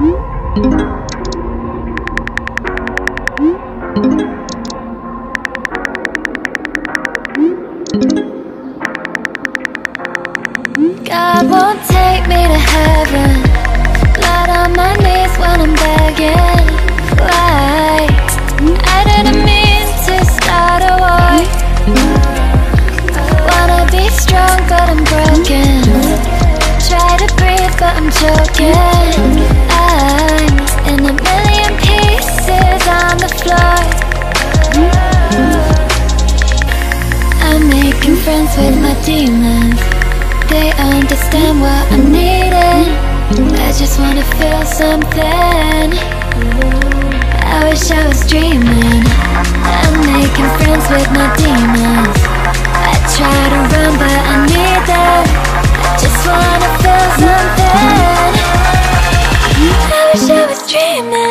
God won't take me to heaven. On my knees when I'm begging. Why? I didn't mean to start a war. Wanna be strong, but I'm broken. Try to breathe, but I'm choking. Friends with my demons. They understand what I'm needing I just wanna feel something. I wish I was dreaming. I'm making friends with my demons. I try to run, but I need them. I just wanna feel something. I wish I was dreaming.